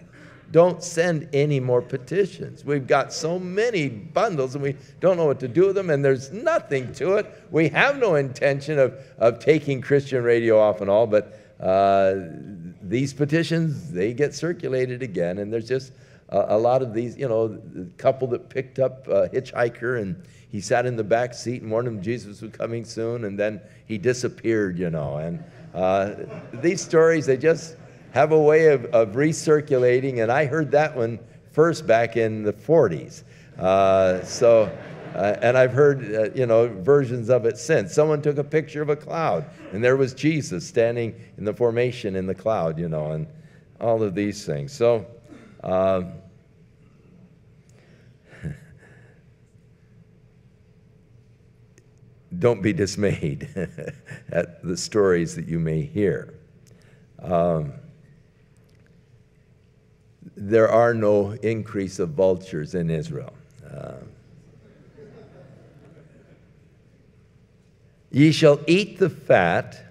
don't send any more petitions. We've got so many bundles and we don't know what to do with them, and there's nothing to it. We have no intention of, of taking Christian radio off and all, but uh, these petitions, they get circulated again, and there's just a, a lot of these, you know, the couple that picked up a hitchhiker and he sat in the back seat and warned him Jesus was coming soon, and then he disappeared, you know. And uh, these stories, they just have a way of, of recirculating, and I heard that one first back in the 40s. Uh, so, uh, and I've heard, uh, you know, versions of it since. Someone took a picture of a cloud, and there was Jesus standing in the formation in the cloud, you know, and all of these things. So, um, [LAUGHS] don't be dismayed [LAUGHS] at the stories that you may hear. Um, there are no increase of vultures in Israel. Uh, Ye shall eat the fat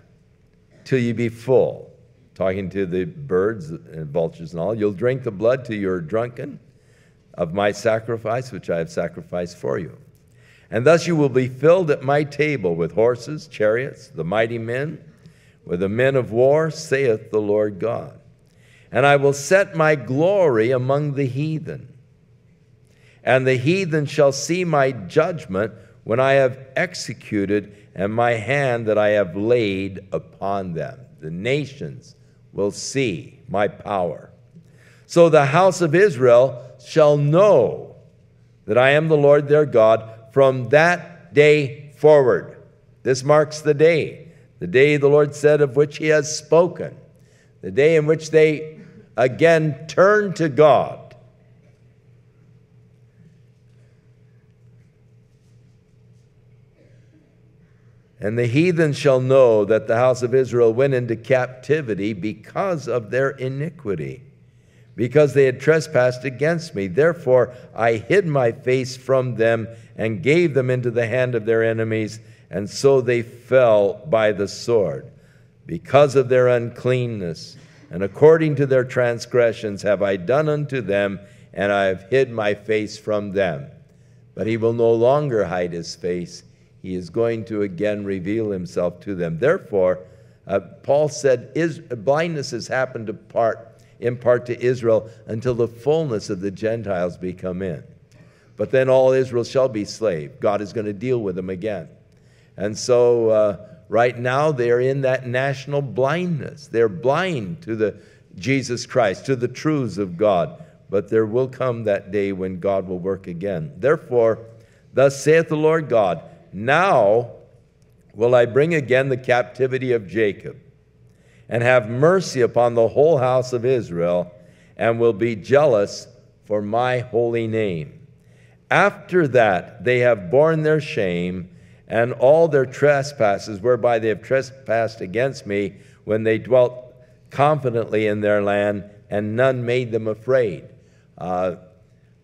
till ye be full. Talking to the birds and vultures and all. You'll drink the blood till you're drunken of my sacrifice, which I have sacrificed for you. And thus you will be filled at my table with horses, chariots, the mighty men, with the men of war, saith the Lord God and I will set my glory among the heathen. And the heathen shall see my judgment when I have executed and my hand that I have laid upon them. The nations will see my power. So the house of Israel shall know that I am the Lord their God from that day forward. This marks the day, the day the Lord said of which he has spoken, the day in which they again turn to God. And the heathen shall know that the house of Israel went into captivity because of their iniquity, because they had trespassed against me. Therefore, I hid my face from them and gave them into the hand of their enemies, and so they fell by the sword. Because of their uncleanness, and according to their transgressions have I done unto them, and I have hid my face from them. But he will no longer hide his face he is going to again reveal himself to them. Therefore, uh, Paul said, is, blindness has happened to part, in part to Israel until the fullness of the Gentiles be come in. But then all Israel shall be slave. God is going to deal with them again. And so uh, right now they're in that national blindness. They're blind to the Jesus Christ, to the truths of God. But there will come that day when God will work again. Therefore, thus saith the Lord God, now will I bring again the captivity of Jacob, and have mercy upon the whole house of Israel, and will be jealous for my holy name. After that, they have borne their shame and all their trespasses, whereby they have trespassed against me when they dwelt confidently in their land, and none made them afraid. Uh,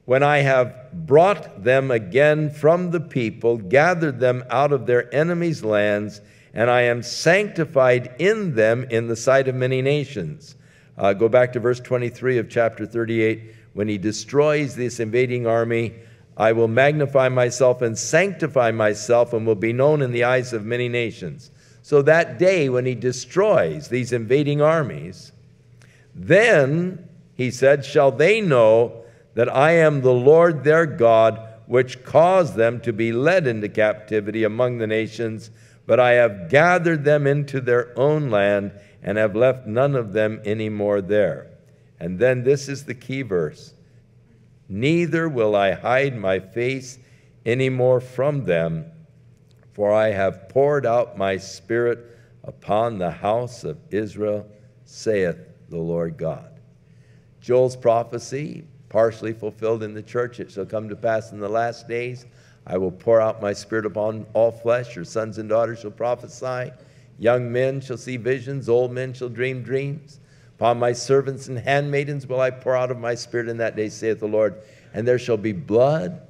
when I have brought them again from the people, gathered them out of their enemies' lands, and I am sanctified in them in the sight of many nations. Uh, go back to verse 23 of chapter 38. When he destroys this invading army, I will magnify myself and sanctify myself and will be known in the eyes of many nations. So that day when he destroys these invading armies, then, he said, shall they know that I am the Lord their God, which caused them to be led into captivity among the nations, but I have gathered them into their own land and have left none of them any more there. And then this is the key verse Neither will I hide my face any more from them, for I have poured out my spirit upon the house of Israel, saith the Lord God. Joel's prophecy partially fulfilled in the church. It shall come to pass in the last days. I will pour out my spirit upon all flesh. Your sons and daughters shall prophesy. Young men shall see visions. Old men shall dream dreams. Upon my servants and handmaidens will I pour out of my spirit in that day, saith the Lord. And there shall be blood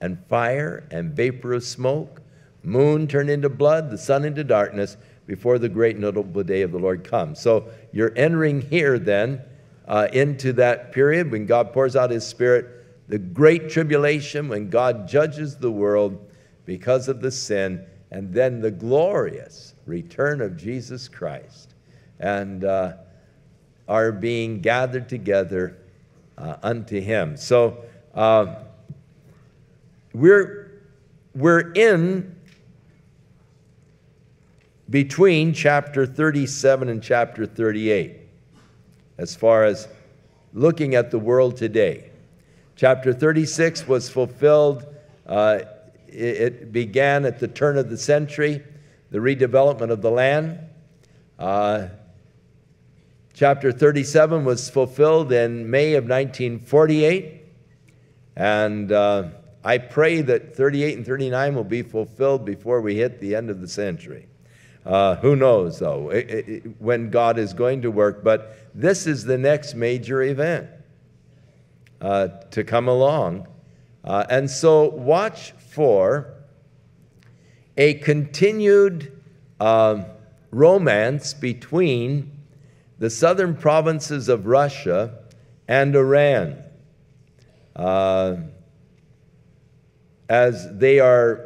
and fire and vapor of smoke, moon turned into blood, the sun into darkness, before the great notable day of the Lord comes. So you're entering here then uh, into that period when God pours out his spirit, the great tribulation when God judges the world because of the sin, and then the glorious return of Jesus Christ. And uh, are being gathered together uh, unto him. So uh, we're, we're in between chapter 37 and chapter 38 as far as looking at the world today. Chapter 36 was fulfilled, uh, it, it, began at the turn of the century, the redevelopment of the land. Chapter 37 was fulfilled in May of 1948. And uh, I pray that 38 and 39 will be fulfilled before we hit the end of the century. Uh, who knows, though, it, it, when God is going to work. But this is the next major event uh, to come along. Uh, and so watch for a continued um, romance between the southern provinces of Russia and Iran. Uh, as they are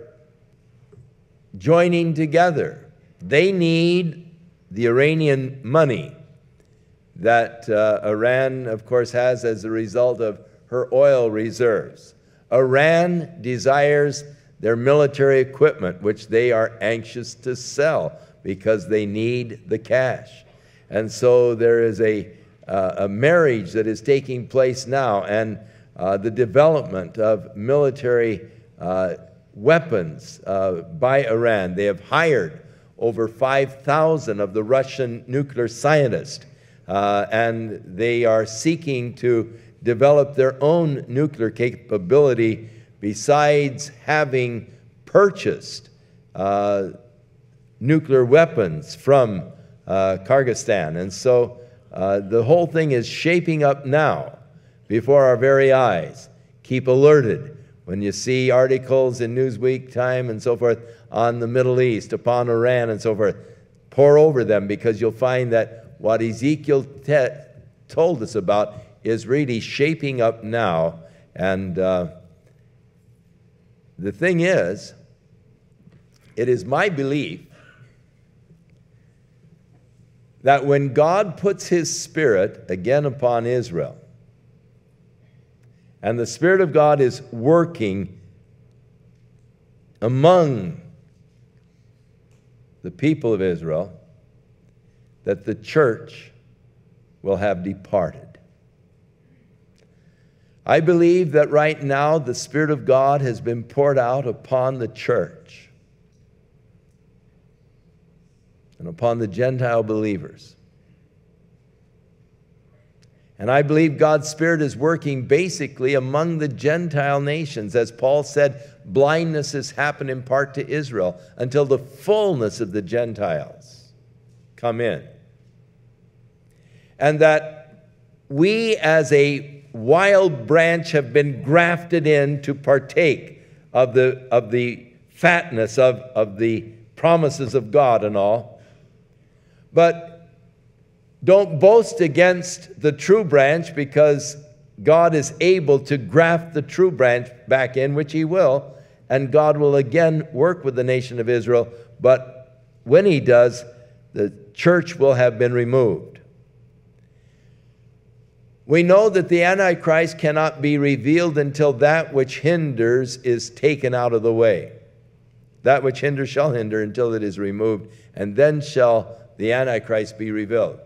joining together they need the Iranian money that uh, Iran, of course, has as a result of her oil reserves. Iran desires their military equipment, which they are anxious to sell because they need the cash. And so there is a, uh, a marriage that is taking place now, and uh, the development of military uh, weapons uh, by Iran. They have hired over 5,000 of the Russian nuclear scientists, uh, and they are seeking to develop their own nuclear capability besides having purchased uh, nuclear weapons from uh, Kyrgyzstan. And so uh, the whole thing is shaping up now before our very eyes. Keep alerted when you see articles in Newsweek, Time, and so forth on the Middle East, upon Iran, and so forth. Pore over them because you'll find that what Ezekiel told us about is really shaping up now. And uh, the thing is, it is my belief that when God puts his spirit again upon Israel, and the Spirit of God is working among the people of Israel, that the church will have departed. I believe that right now the Spirit of God has been poured out upon the church and upon the Gentile believers. And I believe God's Spirit is working basically among the Gentile nations. As Paul said, blindness has happened in part to Israel until the fullness of the Gentiles come in. And that we, as a wild branch, have been grafted in to partake of the, of the fatness of, of the promises of God and all. But don't boast against the true branch because God is able to graft the true branch back in, which He will, and God will again work with the nation of Israel. But when He does, the church will have been removed. We know that the Antichrist cannot be revealed until that which hinders is taken out of the way. That which hinders shall hinder until it is removed, and then shall the Antichrist be revealed.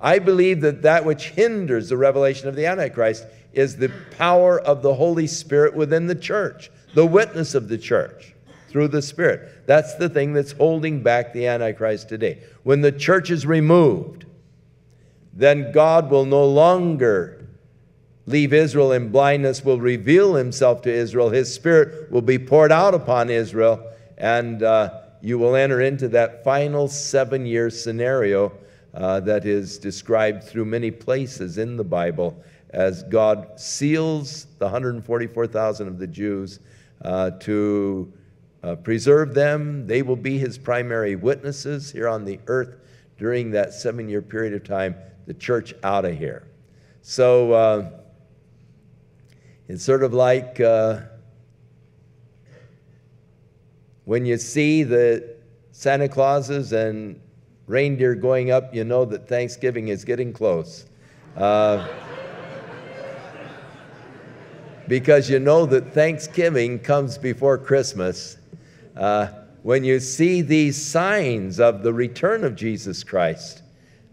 I believe that that which hinders the revelation of the Antichrist is the power of the Holy Spirit within the church, the witness of the church through the Spirit. That's the thing that's holding back the Antichrist today. When the church is removed, then God will no longer leave Israel in blindness, will reveal himself to Israel. His Spirit will be poured out upon Israel, and uh, you will enter into that final seven year scenario uh, that is described through many places in the Bible as God seals the 144,000 of the Jews uh, to uh, preserve them. They will be his primary witnesses here on the earth during that seven year period of time, the church out of here. So uh, it's sort of like uh, when you see the Santa Clauses and reindeer going up, you know that Thanksgiving is getting close. Uh, because you know that Thanksgiving comes before Christmas. Uh, when you see these signs of the return of Jesus Christ,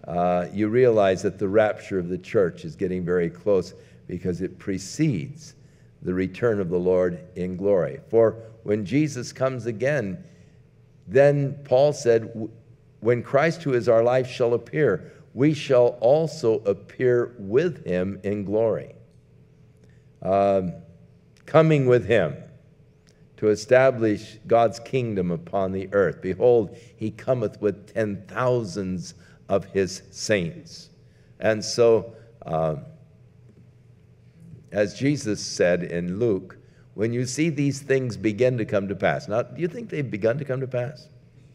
uh, you realize that the rapture of the church is getting very close because it precedes the return of the Lord in glory. For when Jesus comes again, then Paul said, when Christ, who is our life, shall appear, we shall also appear with him in glory. Um, coming with him to establish God's kingdom upon the earth. Behold, he cometh with ten thousands of his saints. And so, um, as Jesus said in Luke, when you see these things begin to come to pass. Now, do you think they've begun to come to pass?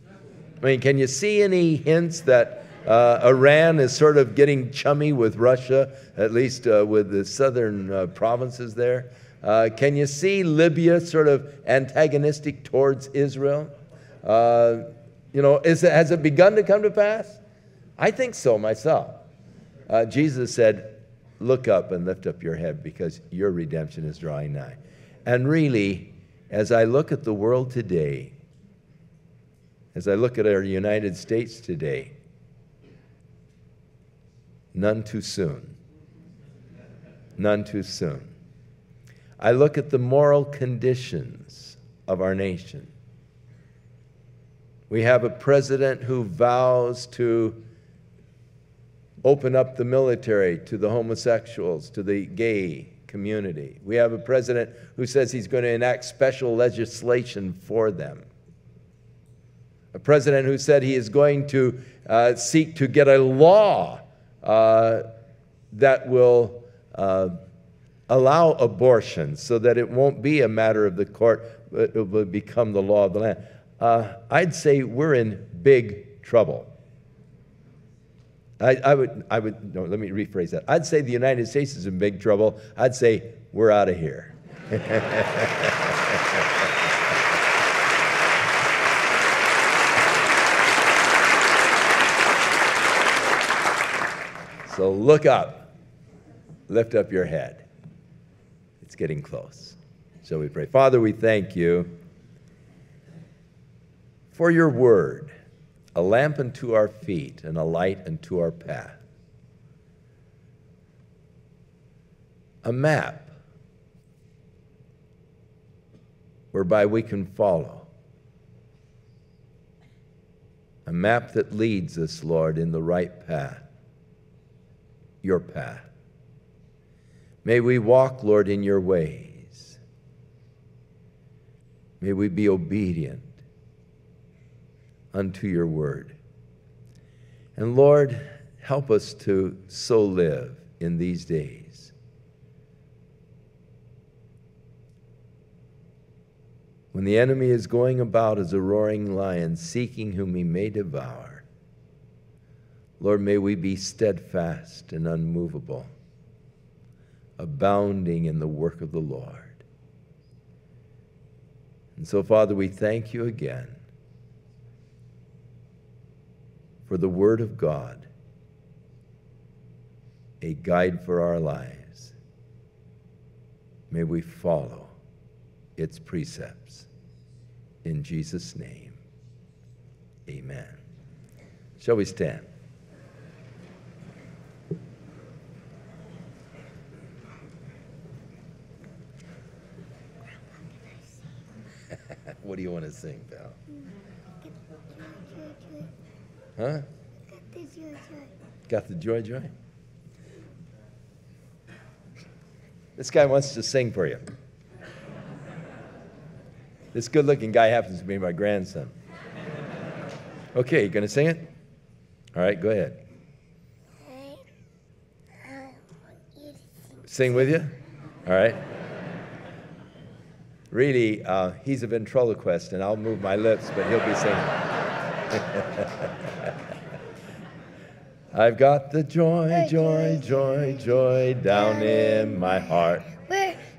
I mean, can you see any hints that uh, Iran is sort of getting chummy with Russia, at least uh, with the southern uh, provinces there? Uh, can you see Libya sort of antagonistic towards Israel? Uh, you know, is it, has it begun to come to pass? I think so myself. Uh, Jesus said, Look up and lift up your head because your redemption is drawing nigh. And really, as I look at the world today, as I look at our United States today, none too soon. None too soon. I look at the moral conditions of our nation. We have a president who vows to open up the military to the homosexuals, to the gay community. We have a president who says he's going to enact special legislation for them. A president who said he is going to uh, seek to get a law uh, that will uh, allow abortion so that it won't be a matter of the court, but it will become the law of the land. Uh, I'd say we're in big trouble. I, I, would, I would, no, let me rephrase that. I'd say the United States is in big trouble. I'd say we're out of here. [LAUGHS] so look up, lift up your head. It's getting close. Shall we pray? Father, we thank you for your word, a lamp unto our feet and a light unto our path. A map whereby we can follow. A map that leads us, Lord, in the right path, your path. May we walk, Lord, in your ways. May we be obedient unto your word. And Lord, help us to so live in these days. When the enemy is going about as a roaring lion, seeking whom he may devour, Lord, may we be steadfast and unmovable abounding in the work of the Lord. And so, Father, we thank you again for the Word of God, a guide for our lives. May we follow its precepts. In Jesus' name, amen. Shall we stand? [LAUGHS] What do you want to sing, pal? Huh? Got the joy, joy? Got the joy joy? This guy wants to sing for you. This good looking guy happens to be my grandson. Okay, you to sing it? All right, go ahead. Sing with you? All right really, uh, he's a ventriloquist, and I'll move my lips, but he'll be singing. I've got the joy, joy, joy, joy down in my heart.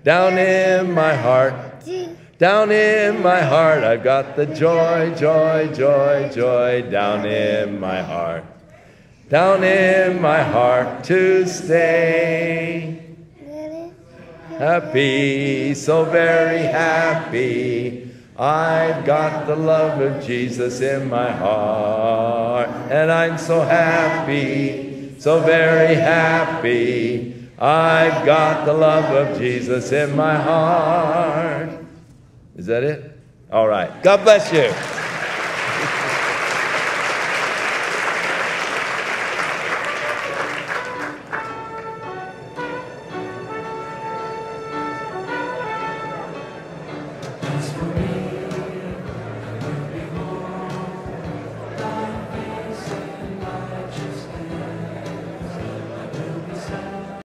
Down in my heart. Down in my heart. I've got the joy, joy, joy, joy down in my heart. Down in my heart to stay happy, so very happy. I've got the love of Jesus in my heart, and I'm so happy, so very happy. I've got the love of Jesus in my heart. Is that it? All right. God bless you.